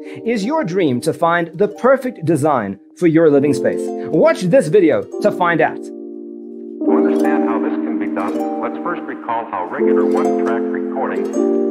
Is your dream to find the perfect design for your living space? Watch this video to find out. To understand how this can be done, let's first recall how regular one-track recording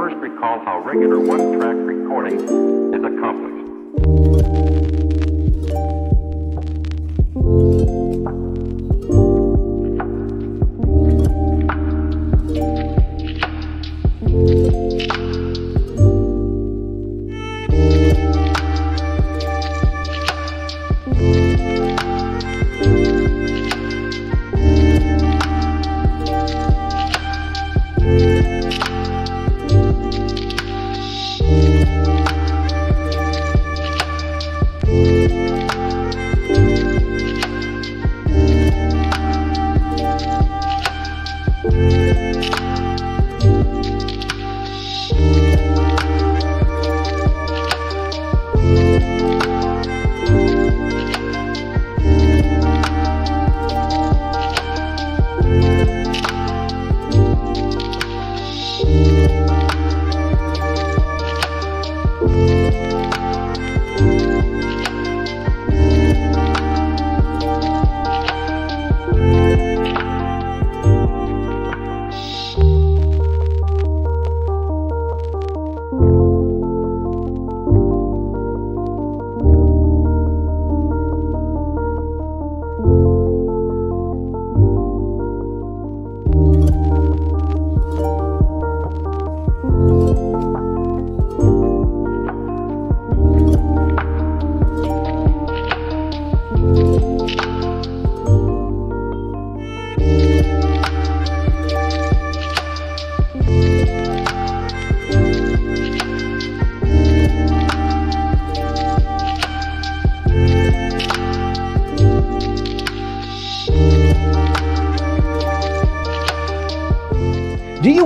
First recall how regular one-track recording is accomplished.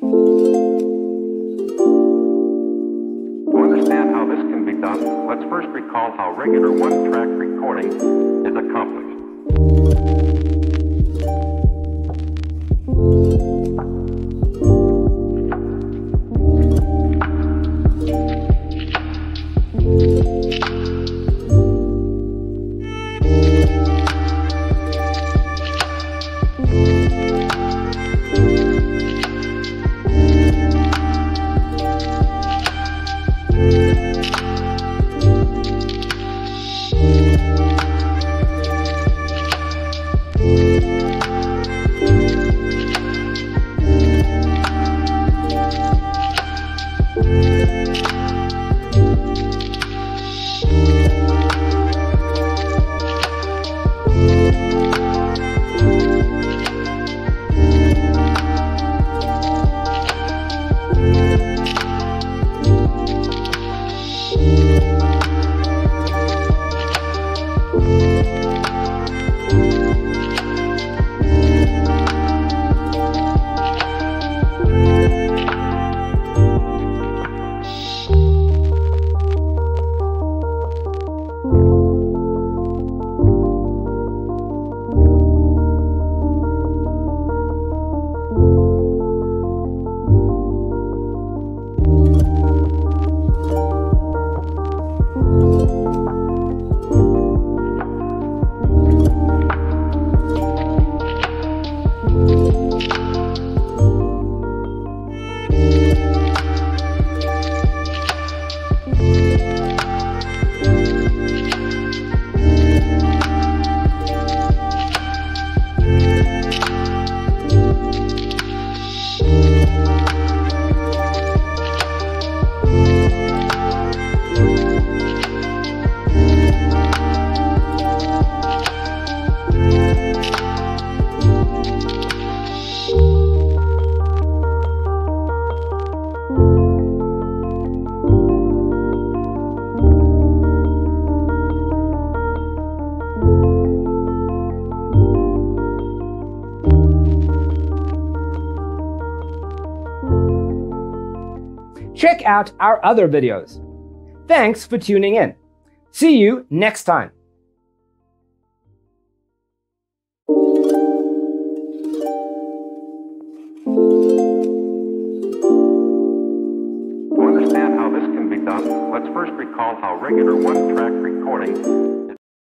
To understand how this can be done, let's first recall how regular one-track recording is accomplished. Check out our other videos. Thanks for tuning in. See you next time. To understand how this can be done, let's first recall how regular one-track recording